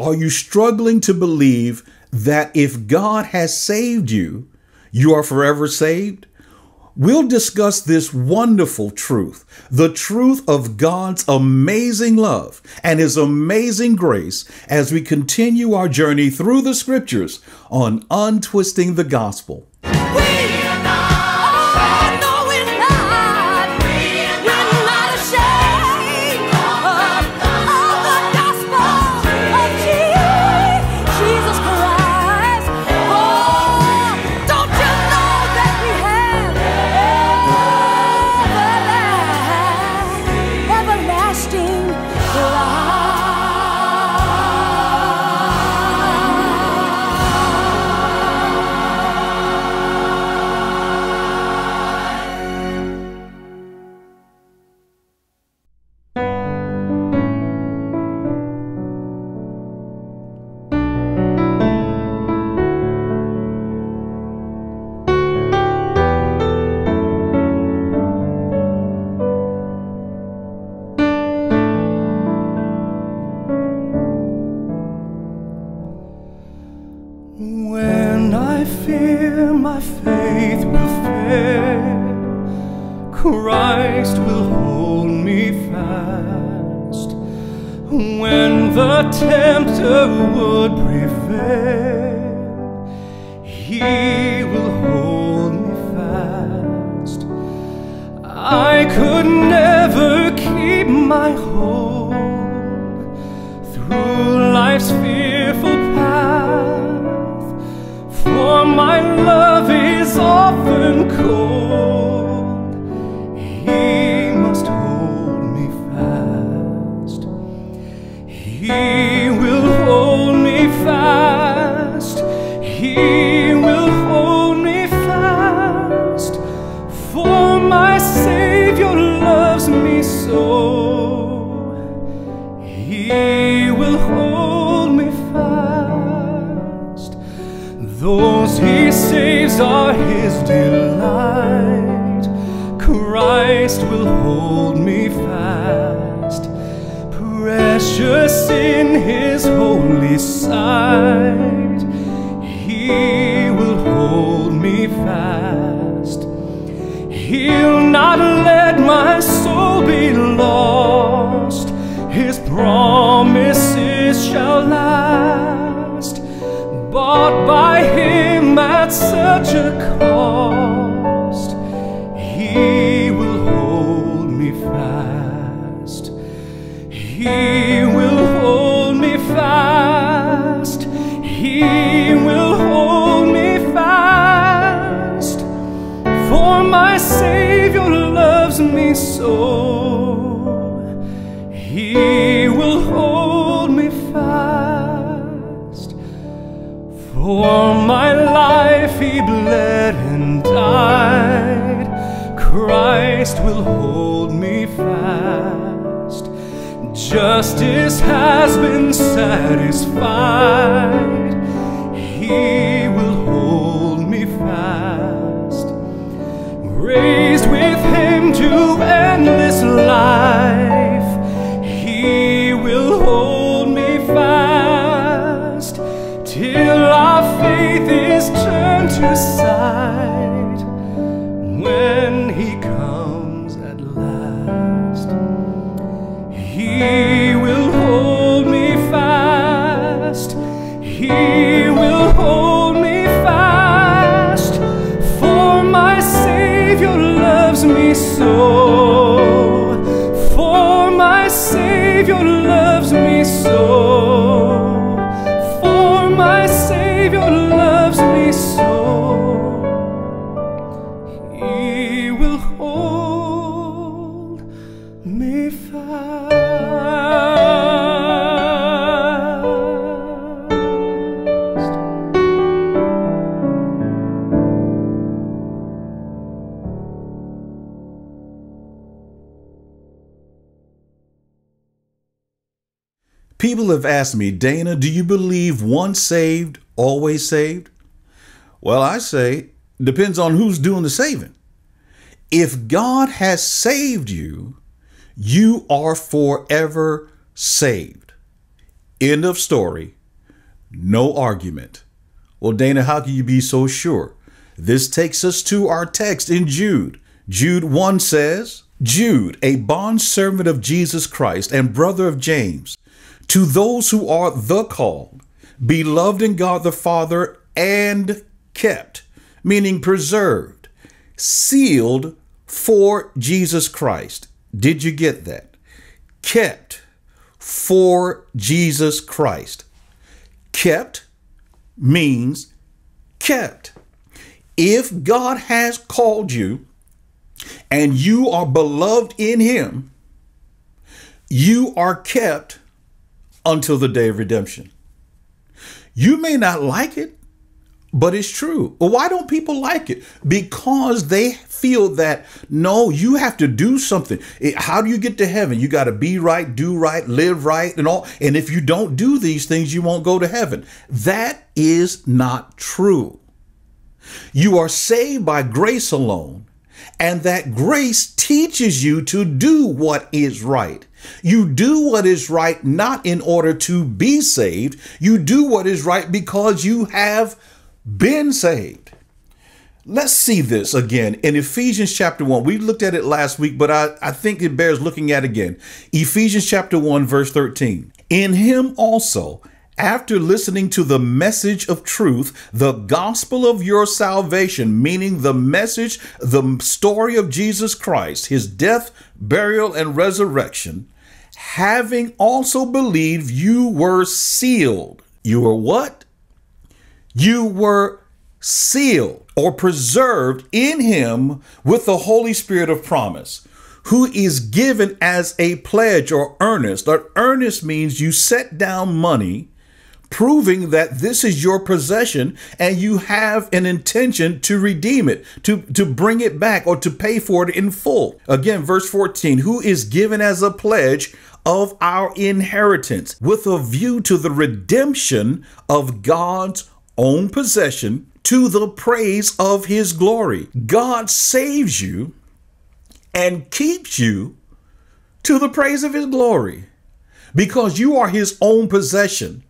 Are you struggling to believe that if God has saved you, you are forever saved? We'll discuss this wonderful truth, the truth of God's amazing love and His amazing grace as we continue our journey through the scriptures on Untwisting the Gospel. He will hold me fast. He will hold me fast. For my Savior loves me so. He will hold me fast. Those he saves are his delight. Precious in his holy sight. He will hold me fast. He'll not let my soul be lost. His promises shall last. Bought by him at such a cost. He bled and died. Christ will hold me fast. Justice has been satisfied. He will hold me fast. Raised with him to endless life. Turned asked me, Dana, do you believe once saved, always saved? Well, I say, depends on who's doing the saving. If God has saved you, you are forever saved. End of story. No argument. Well, Dana, how can you be so sure? This takes us to our text in Jude. Jude 1 says, Jude, a bondservant of Jesus Christ and brother of James, to those who are the called, beloved in God the Father, and kept, meaning preserved, sealed for Jesus Christ. Did you get that? Kept for Jesus Christ. Kept means kept. If God has called you and you are beloved in Him, you are kept until the day of redemption. You may not like it, but it's true. Why don't people like it? Because they feel that no, you have to do something. How do you get to heaven? You got to be right, do right, live right, and all. And if you don't do these things, you won't go to heaven. That is not true. You are saved by grace alone, and that grace teaches you to do what is right. You do what is right not in order to be saved, you do what is right because you have been saved. Let's see this again in Ephesians chapter 1. We looked at it last week, but I, I think it bears looking at again. Ephesians chapter 1, verse 13. In him also, after listening to the message of truth, the gospel of your salvation, meaning the message, the story of Jesus Christ, his death, burial, and resurrection, having also believed, you were sealed. You were what? You were sealed or preserved in him with the Holy Spirit of promise who is given as a pledge or earnest. Or earnest means you set down money proving that this is your possession and you have an intention to redeem it, to, to bring it back or to pay for it in full. Again, verse 14, who is given as a pledge of our inheritance with a view to the redemption of God's own possession to the praise of his glory. God saves you and keeps you to the praise of his glory because you are his own possession.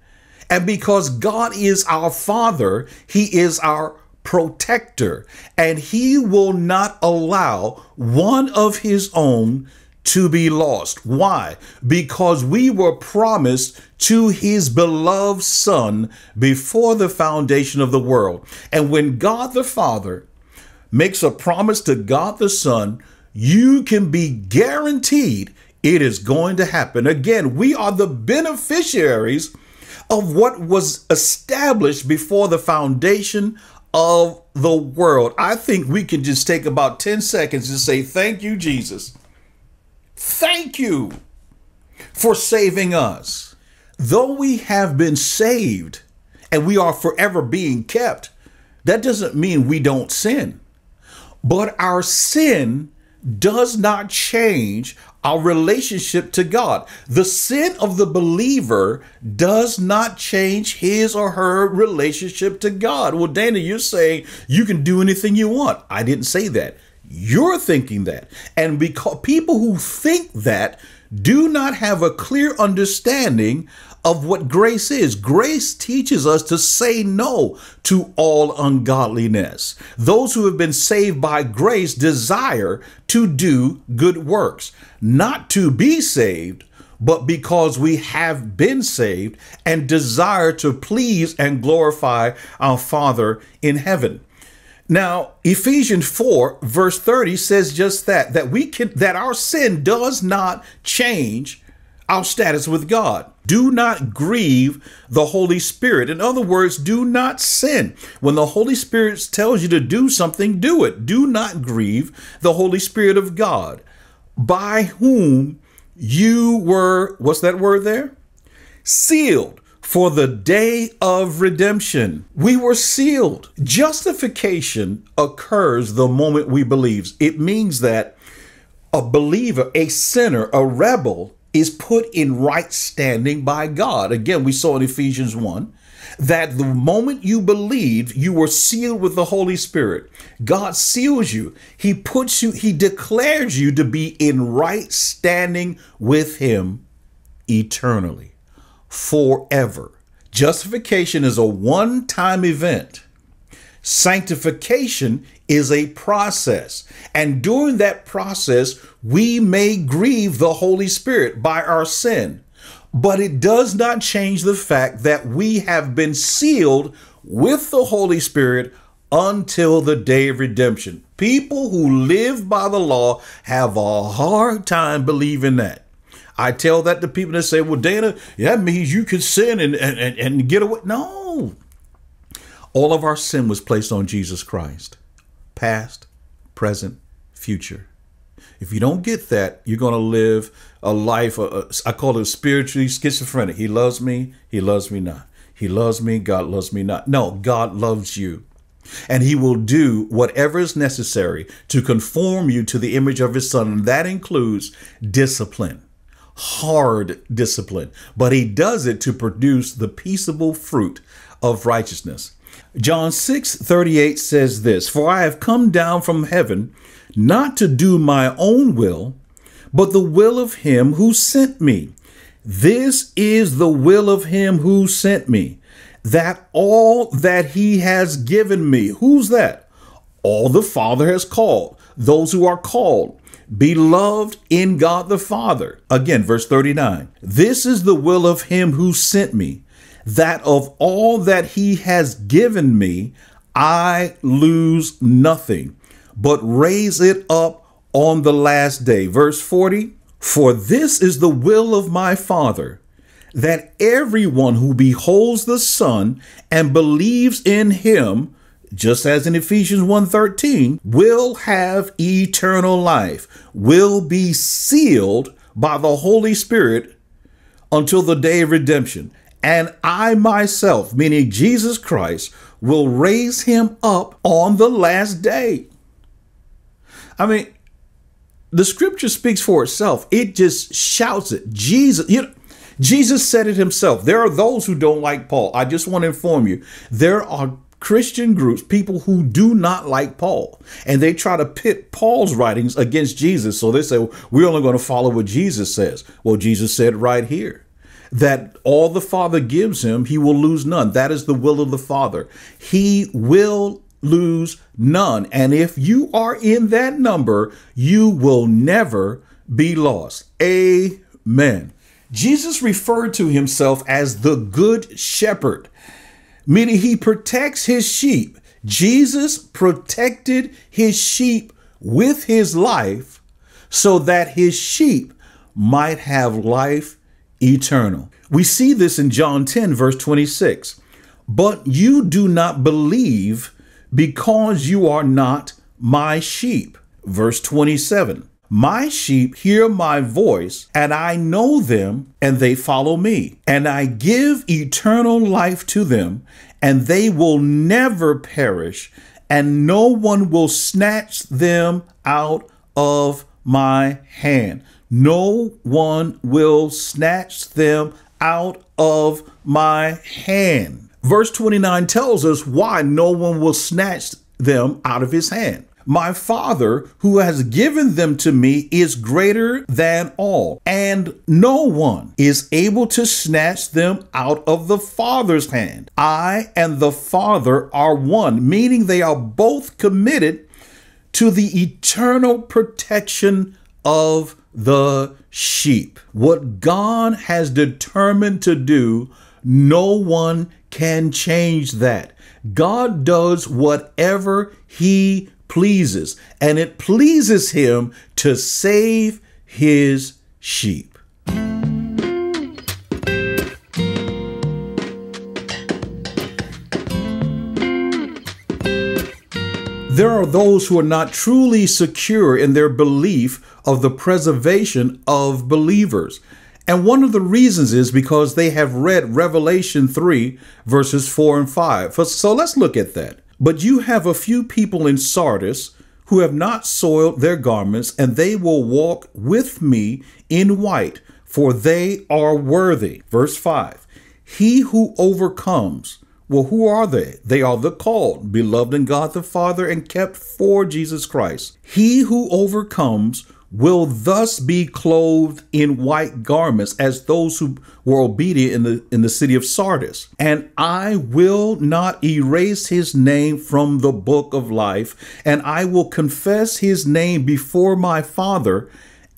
And because God is our Father, He is our protector, and He will not allow one of His own to be lost. Why? Because we were promised to His beloved Son before the foundation of the world. And when God the Father makes a promise to God the Son, you can be guaranteed it is going to happen. Again, we are the beneficiaries of what was established before the foundation of the world. I think we can just take about 10 seconds and say, Thank you, Jesus. Thank you for saving us. Though we have been saved and we are forever being kept, that doesn't mean we don't sin. But our sin does not change our relationship to God. The sin of the believer does not change his or her relationship to God. Well, Dana, you're saying you can do anything you want. I didn't say that. You're thinking that. And because people who think that do not have a clear understanding of what grace is. Grace teaches us to say no to all ungodliness. Those who have been saved by grace desire to do good works, not to be saved, but because we have been saved and desire to please and glorify our Father in heaven. Now, Ephesians 4 verse 30 says just that that we can that our sin does not change our status with God. Do not grieve the Holy Spirit. In other words, do not sin. When the Holy Spirit tells you to do something, do it. Do not grieve the Holy Spirit of God, by whom you were, what's that word there? Sealed for the day of redemption. We were sealed. Justification occurs the moment we believe. It means that a believer, a sinner, a rebel is put in right standing by God. Again, we saw in Ephesians 1 that the moment you believed, you were sealed with the Holy Spirit. God seals you. He puts you, He declares you to be in right standing with Him eternally. forever. Justification is a one time event. Sanctification is a process. And during that process, we may grieve the Holy Spirit by our sin. But it does not change the fact that we have been sealed with the Holy Spirit until the day of redemption. People who live by the law have a hard time believing that. I tell that to people that say, well, Dana, that means you can sin and, and, and get away. No. All of our sin was placed on Jesus Christ, past, present, future. If you don't get that, you're going to live a life, uh, I call it spiritually schizophrenic. He loves me, he loves me not. He loves me, God loves me not. No, God loves you. And he will do whatever is necessary to conform you to the image of his son. And that includes discipline hard discipline, but he does it to produce the peaceable fruit of righteousness. John 6 38 says this For I have come down from heaven not to do my own will, but the will of him who sent me. This is the will of him who sent me, that all that he has given me, who's that? All the Father has called, those who are called beloved in God the Father. Again, verse 39. This is the will of him who sent me, that of all that he has given me, I lose nothing, but raise it up on the last day. Verse 40. For this is the will of my Father, that everyone who beholds the Son and believes in him just as in Ephesians 1:13, will have eternal life, will be sealed by the Holy Spirit until the day of redemption. And I myself, meaning Jesus Christ, will raise him up on the last day. I mean, the scripture speaks for itself. It just shouts it. Jesus, you know, Jesus said it himself. There are those who don't like Paul. I just want to inform you. There are Christian groups, people who do not like Paul, and they try to pit Paul's writings against Jesus. So they say, well, we're only going to follow what Jesus says. Well, Jesus said right here that all the Father gives him, he will lose none. That is the will of the Father. He will lose none. And if you are in that number, you will never be lost. Amen. Jesus referred to himself as the good shepherd meaning he protects his sheep. Jesus protected his sheep with his life so that his sheep might have life eternal. We see this in John 10, verse 26. But you do not believe because you are not my sheep. Verse 27. My sheep hear my voice, and I know them, and they follow me. And I give eternal life to them, and they will never perish, and no one will snatch them out of my hand. No one will snatch them out of my hand. Verse 29 tells us why no one will snatch them out of his hand. My Father, who has given them to me, is greater than all, and no one is able to snatch them out of the Father's hand. I and the Father are one, meaning they are both committed to the eternal protection of the sheep. What God has determined to do, no one can change that. God does whatever He pleases, and it pleases him to save his sheep. There are those who are not truly secure in their belief of the preservation of believers. And one of the reasons is because they have read Revelation 3, verses 4 and 5. So let's look at that. But you have a few people in Sardis who have not soiled their garments, and they will walk with me in white, for they are worthy. Verse 5 He who overcomes, well, who are they? They are the called, beloved in God the Father, and kept for Jesus Christ. He who overcomes will thus be clothed in white garments as those who were obedient in the in the city of Sardis and I will not erase his name from the book of life and I will confess his name before my father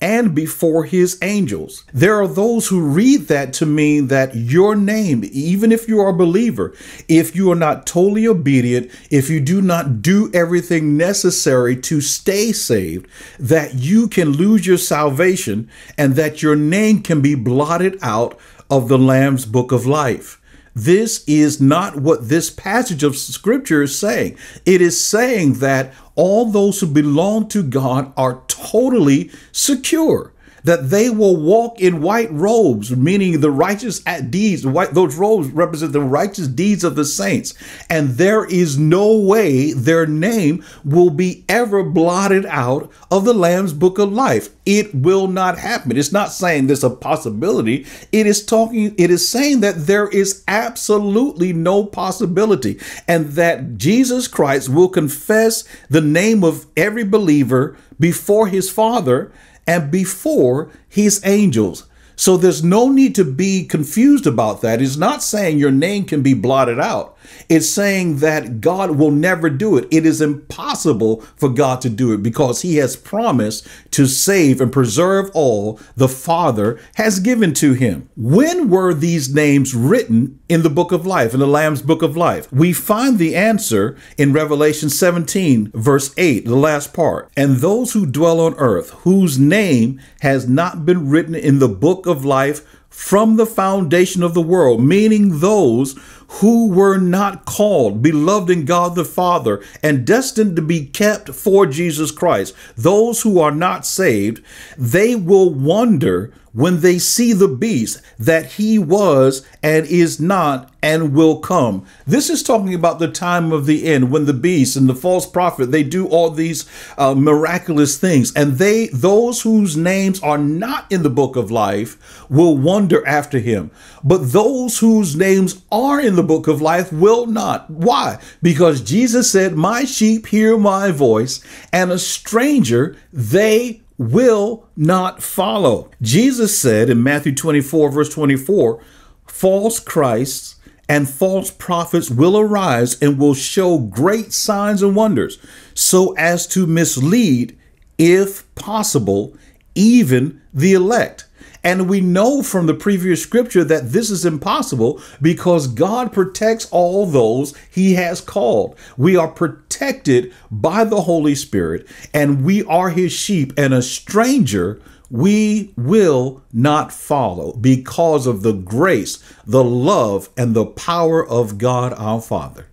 and before his angels. There are those who read that to mean that your name, even if you are a believer, if you are not totally obedient, if you do not do everything necessary to stay saved, that you can lose your salvation and that your name can be blotted out of the Lamb's book of life. This is not what this passage of scripture is saying. It is saying that all those who belong to God are totally secure that they will walk in white robes, meaning the righteous deeds. White, those robes represent the righteous deeds of the saints. And there is no way their name will be ever blotted out of the Lamb's book of life. It will not happen. It's not saying there's a possibility. It is talking, it is saying that there is absolutely no possibility and that Jesus Christ will confess the name of every believer before his Father and before his angels. So there's no need to be confused about that. He's not saying your name can be blotted out. It's saying that God will never do it. It is impossible for God to do it because he has promised to save and preserve all the Father has given to him. When were these names written in the book of life, in the Lamb's book of life? We find the answer in Revelation 17, verse 8, the last part. And those who dwell on earth, whose name has not been written in the book of life from the foundation of the world, meaning those who were not called, beloved in God the Father, and destined to be kept for Jesus Christ. Those who are not saved, they will wonder when they see the beast that he was and is not and will come. This is talking about the time of the end when the beast and the false prophet they do all these uh, miraculous things and they those whose names are not in the book of life will wonder after him. But those whose names are in the book of life will not. Why? Because Jesus said, "My sheep hear my voice and a stranger they will not follow. Jesus said in Matthew 24, verse 24, false Christs and false prophets will arise and will show great signs and wonders, so as to mislead, if possible, even the elect. And we know from the previous scripture that this is impossible because God protects all those he has called. We are protected by the Holy Spirit and we are his sheep, and a stranger we will not follow because of the grace, the love, and the power of God our Father.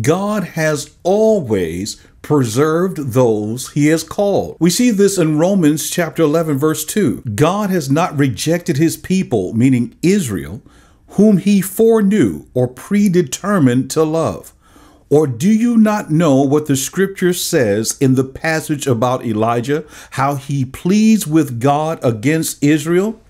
God has always preserved those he has called. We see this in Romans chapter 11 verse 2. God has not rejected his people, meaning Israel, whom he foreknew or predetermined to love. Or do you not know what the scripture says in the passage about Elijah, how he pleads with God against Israel?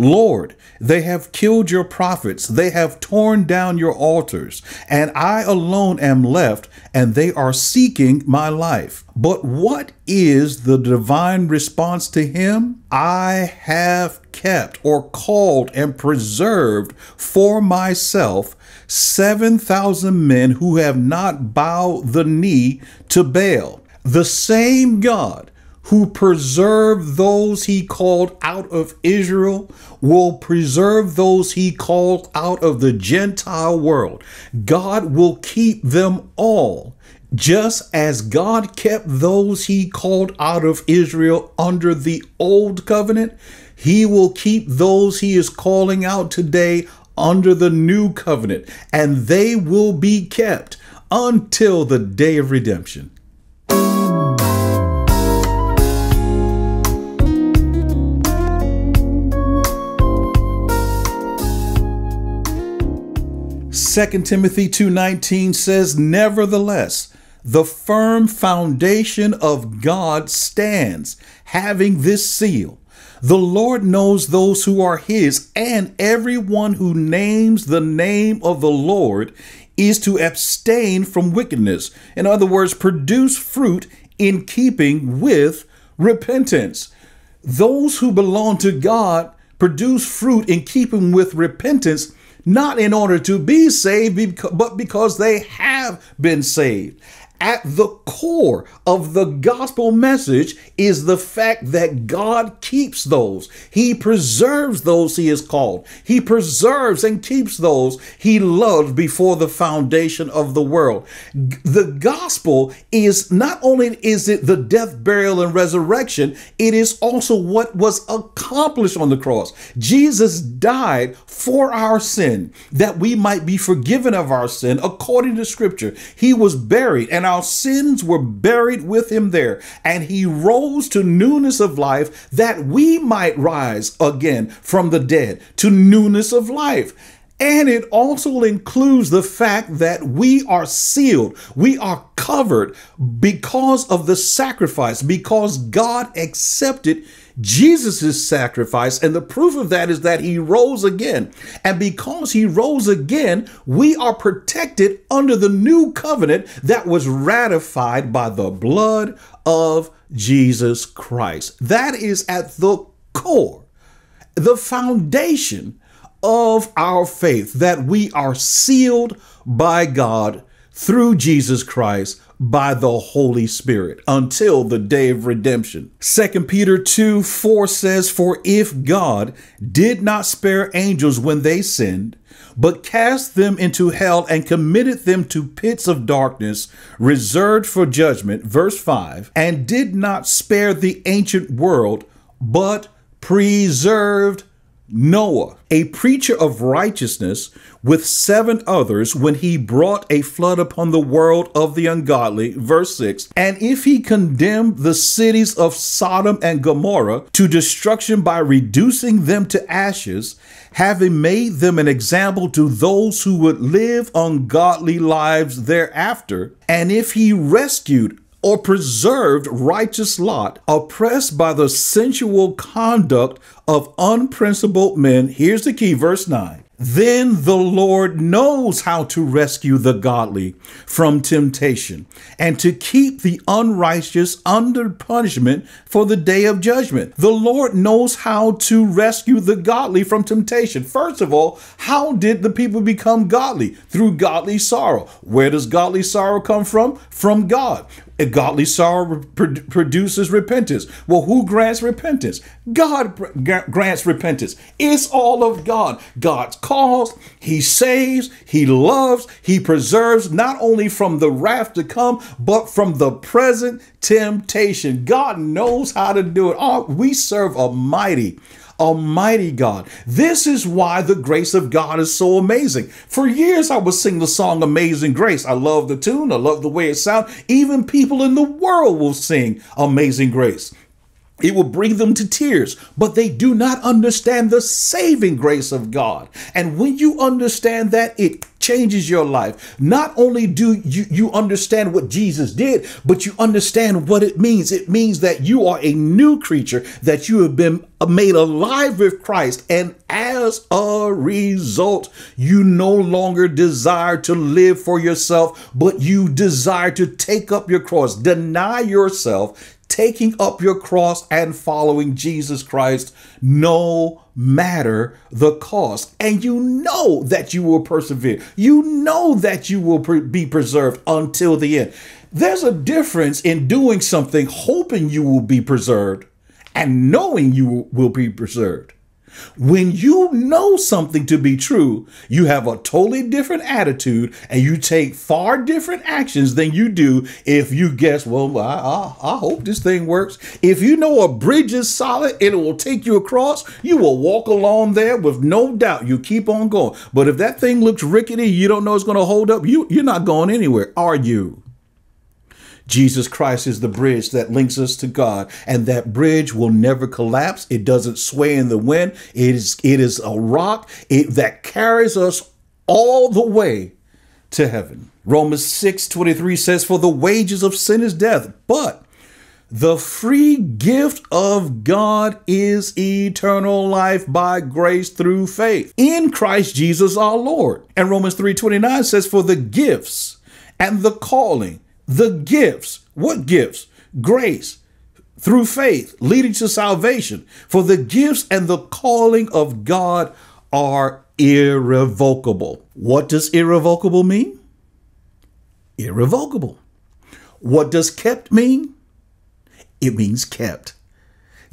Lord, they have killed your prophets, they have torn down your altars, and I alone am left, and they are seeking my life. But what is the divine response to him? I have kept or called and preserved for myself 7,000 men who have not bowed the knee to Baal. The same God who preserved those he called out of Israel will preserve those he called out of the Gentile world. God will keep them all. Just as God kept those he called out of Israel under the old covenant, he will keep those he is calling out today under the new covenant, and they will be kept until the day of redemption. 2 Timothy 2:19 says, "Nevertheless, the firm foundation of God stands, having this seal: The Lord knows those who are his, and everyone who names the name of the Lord is to abstain from wickedness." In other words, produce fruit in keeping with repentance. Those who belong to God produce fruit in keeping with repentance, not in order to be saved, but because they have been saved at the core of the gospel message is the fact that God keeps those. He preserves those he has called. He preserves and keeps those he loved before the foundation of the world. The gospel is not only is it the death, burial, and resurrection, it is also what was accomplished on the cross. Jesus died for our sin that we might be forgiven of our sin according to scripture. He was buried and our sins were buried with him there, and he rose to newness of life that we might rise again from the dead to newness of life. And it also includes the fact that we are sealed, we are covered because of the sacrifice, because God accepted Jesus' sacrifice. And the proof of that is that he rose again. And because he rose again, we are protected under the new covenant that was ratified by the blood of Jesus Christ. That is at the core, the foundation of our faith, that we are sealed by God through Jesus Christ by the Holy Spirit until the day of redemption. 2 Peter 2 4 says, For if God did not spare angels when they sinned, but cast them into hell and committed them to pits of darkness reserved for judgment, verse 5, and did not spare the ancient world, but preserved Noah, a preacher of righteousness, with seven others when he brought a flood upon the world of the ungodly. Verse 6 And if he condemned the cities of Sodom and Gomorrah to destruction by reducing them to ashes, having made them an example to those who would live ungodly lives thereafter, and if he rescued or preserved righteous Lot, oppressed by the sensual conduct of unprincipled men. Here's the key, verse 9. Then the Lord knows how to rescue the godly from temptation and to keep the unrighteous under punishment for the day of judgment. The Lord knows how to rescue the godly from temptation. First of all, how did the people become godly? Through godly sorrow. Where does godly sorrow come from? From God. A godly sorrow produces repentance. Well, who grants repentance? God grants repentance. It's all of God. God's cause. He saves, He loves, He preserves not only from the wrath to come, but from the present temptation. God knows how to do it. Oh, we serve a mighty, Almighty God. This is why the grace of God is so amazing. For years, I would sing the song Amazing Grace. I love the tune, I love the way it sounds. Even people in the world will sing Amazing Grace. It will bring them to tears, but they do not understand the saving grace of God. And when you understand that, it changes your life. Not only do you, you understand what Jesus did, but you understand what it means. It means that you are a new creature, that you have been made alive with Christ. And as a result, you no longer desire to live for yourself, but you desire to take up your cross, deny yourself, taking up your cross and following Jesus Christ no matter the cost. And you know that you will persevere. You know that you will be preserved until the end. There's a difference in doing something hoping you will be preserved and knowing you will be preserved. When you know something to be true, you have a totally different attitude and you take far different actions than you do if you guess, well, I, I, I, hope this thing works. If you know a bridge is solid and it will take you across, you will walk along there with no doubt. You keep on going. But if that thing looks rickety, you don't know it's going to hold up, you, you're not going anywhere, are you? Jesus Christ is the bridge that links us to God, and that bridge will never collapse. It doesn't sway in the wind. It is it is a rock it, that carries us all the way to heaven. Romans 6 23 says, For the wages of sin is death, but the free gift of God is eternal life by grace through faith in Christ Jesus our Lord. And Romans 3:29 says for the gifts and the calling the gifts. What gifts? Grace, through faith, leading to salvation. For the gifts and the calling of God are irrevocable. What does irrevocable mean? Irrevocable. What does kept mean? It means kept.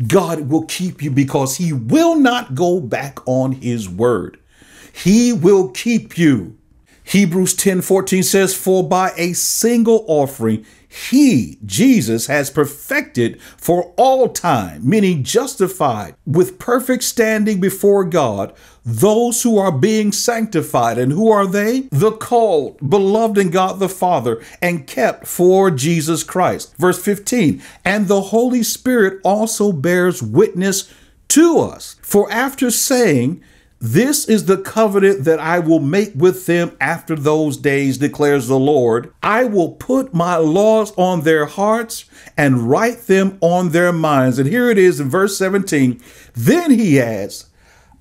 God will keep you because he will not go back on his word. He will keep you. Hebrews 10 14 says, For by a single offering he, Jesus, has perfected for all time, meaning justified with perfect standing before God, those who are being sanctified. And who are they? The called, beloved in God the Father, and kept for Jesus Christ. Verse 15, and the Holy Spirit also bears witness to us. For after saying, this is the covenant that I will make with them after those days, declares the Lord. I will put my laws on their hearts and write them on their minds. And here it is in verse 17. Then he adds,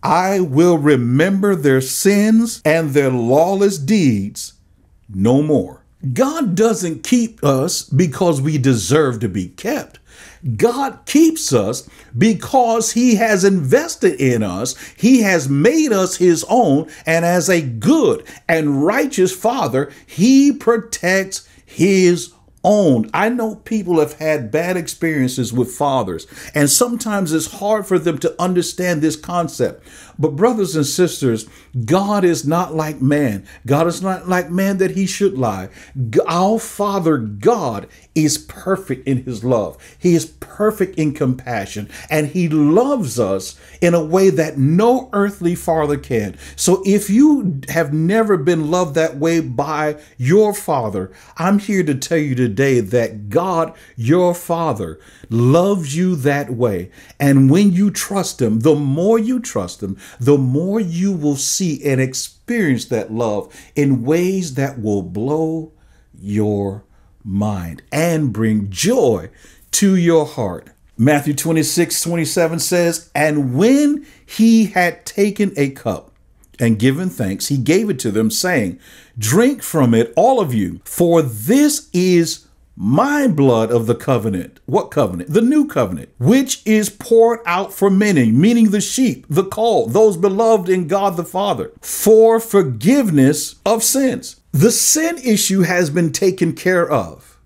I will remember their sins and their lawless deeds no more. God doesn't keep us because we deserve to be kept. God keeps us because He has invested in us. He has made us His own. And as a good and righteous Father, He protects His own. I know people have had bad experiences with fathers, and sometimes it's hard for them to understand this concept. But, brothers and sisters, God is not like man. God is not like man that he should lie. Our Father God is perfect in his love, he is perfect in compassion, and he loves us in a way that no earthly father can. So, if you have never been loved that way by your Father, I'm here to tell you today that God, your Father, loves you that way. And when you trust Him, the more you trust Him, the more you will see and experience that love in ways that will blow your mind and bring joy to your heart. Matthew 26, 27 says, And when he had taken a cup and given thanks, he gave it to them, saying, Drink from it, all of you, for this is my blood of the covenant. What covenant? The new covenant, which is poured out for many, meaning the sheep, the called, those beloved in God the Father, for forgiveness of sins. The sin issue has been taken care of.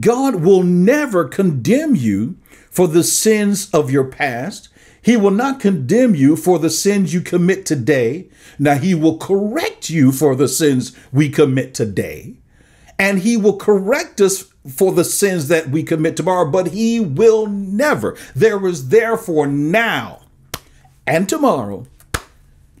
God will never condemn you for the sins of your past. He will not condemn you for the sins you commit today. Now, He will correct you for the sins we commit today and he will correct us for the sins that we commit tomorrow, but he will never. There is therefore now and tomorrow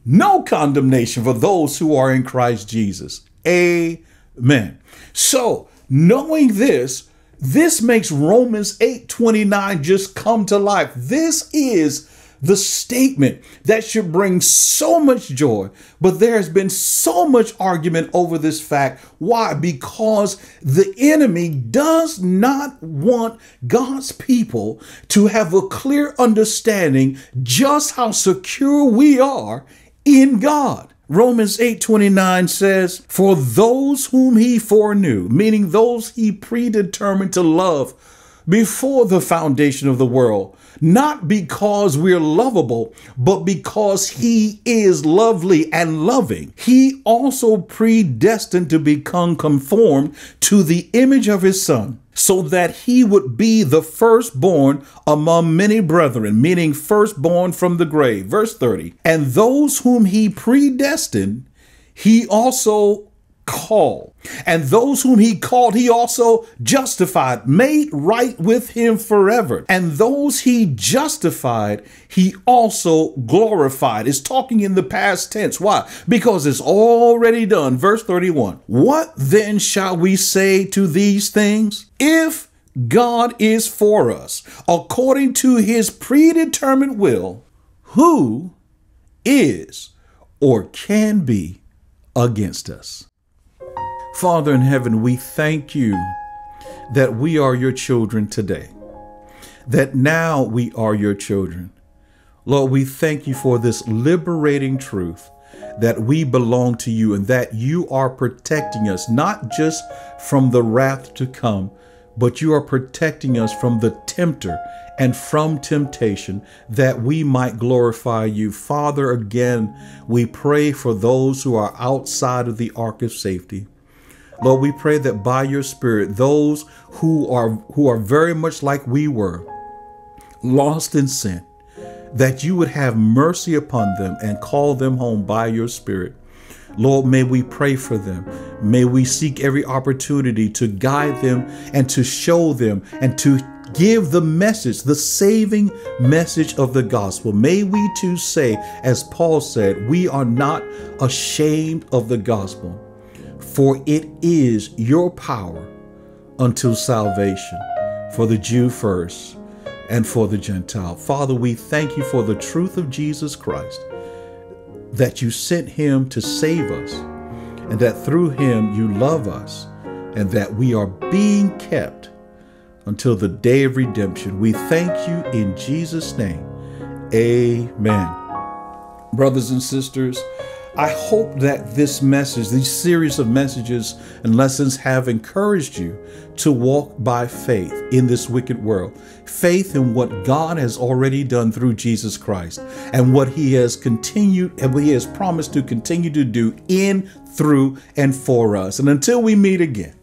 no condemnation for those who are in Christ Jesus. Amen. So, knowing this, this makes Romans 8:29 just come to life. This is the statement that should bring so much joy. But there has been so much argument over this fact. Why? Because the enemy does not want God's people to have a clear understanding just how secure we are in God. Romans 8:29 says, "For those whom he foreknew, meaning those he predetermined to love before the foundation of the world, not because we're lovable, but because He is lovely and loving. He also predestined to become conformed to the image of His Son so that he would be the firstborn among many brethren, meaning firstborn from the grave. Verse 30. And those whom he predestined, he also called. And those whom he called, he also justified, made right with him forever. And those he justified, he also glorified. It's talking in the past tense. Why? Because it's already done. Verse 31. What then shall we say to these things? If God is for us, according to his predetermined will, who is or can be against us? Father in heaven, we thank you that we are your children today, that now we are your children. Lord, we thank you for this liberating truth that we belong to you and that you are protecting us, not just from the wrath to come, but you are protecting us from the tempter and from temptation that we might glorify you. Father, again, we pray for those who are outside of the ark of safety. Lord, we pray that by your spirit, those who are who are very much like we were, lost in sin, that you would have mercy upon them and call them home by your spirit. Lord, may we pray for them. May we seek every opportunity to guide them and to show them and to give the message, the saving message of the gospel. May we too say, as Paul said, we are not ashamed of the gospel, for it is your power unto salvation for the Jew first and for the Gentile. Father, we thank you for the truth of Jesus Christ, that you sent him to save us, and that through him you love us, and that we are being kept until the day of redemption. We thank you in Jesus' name. Amen. Brothers and sisters, I hope that this message, these series of messages and lessons have encouraged you to walk by faith in this wicked world. Faith in what God has already done through Jesus Christ and what he has continued and what he has promised to continue to do in, through, and for us. And until we meet again,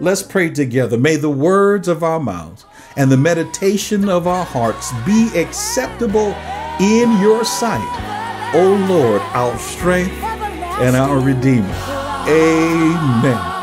let's pray together. May the words of our mouths and the meditation of our hearts be acceptable in your sight O Lord, our strength and our Redeemer. Amen.